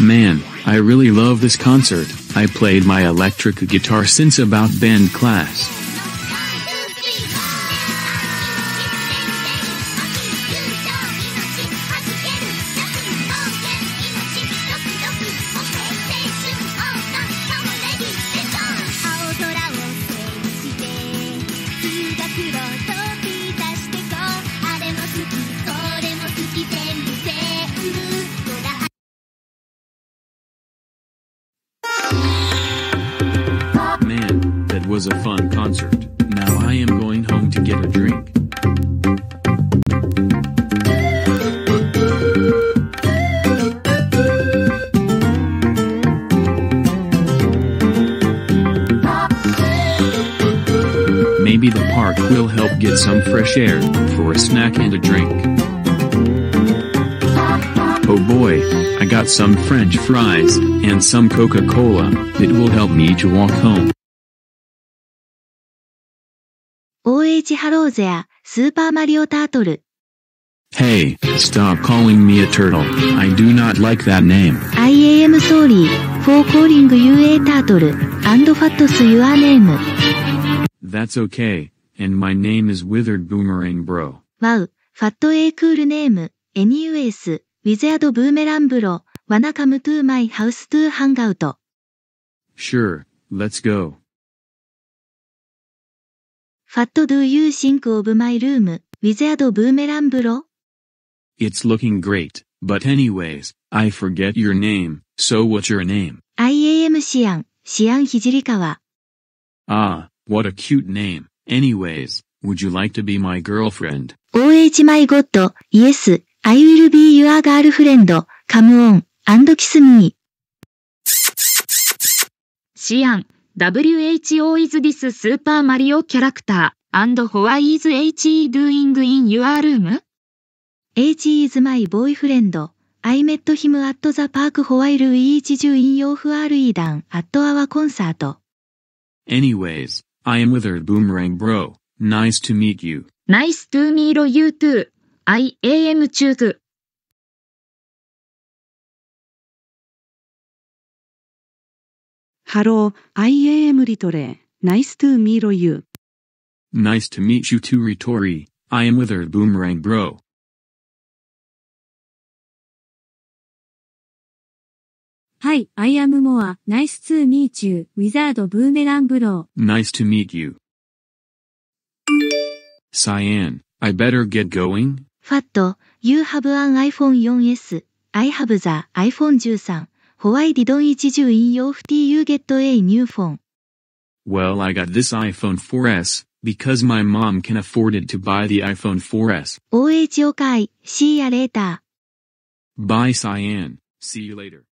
Man, I really love this concert. I played my electric guitar since about band class. Was a fun concert. Now I am going home to get a drink. Maybe the park will help get some fresh air for a snack and a drink. Oh boy, I got some french fries and some Coca-Cola. It will help me to walk home. OH ハローゼア、スーパーマリオタートル。Hey, stop calling me a turtle. I do not like that name. I am sorry for calling you a turtle and what's your name? That's okay, and my name is Withered Boomerang Bro. Wow, fat a cool name. Anyways, wizard boomerang bro, wanna come to my house to hang out? Sure, let's go. What do you think of my room, wizard boomerang bro? It's looking great, but anyways, I forget your name, so what's your name? I am シアン、シアンひじりかわ。 Ah, what a cute name. Anyways, would you like to be my girlfriend? OH my god, yes, I will be your girlfriend, come on, and kiss me. シアン、 WHO is this Super Mario character, and what is HE doing in your room? H is my boyfriend. I met him at the park while each doing of our Eden at our concert. Anyways, I am Withered Boomerang Bro. Nice to meet you. Nice to meet you too. I am チハロー、I am リトレイ。Nice to meet you. Nice to meet you too, Ritori. I am Withered Boomerang Bro. はい、I am more. Nice to meet you. Wizard Boomerang Bro. Nice to meet you. Cyan, I better get going? Fat, you have an iPhone 4S. I have the iPhone 13. Why didn't you in your FTU get a new phone? Well I got this iPhone 4S, because my mom can afford it to buy the iPhone 4S. OH okay, see ya later. Bye Cyan, see you later.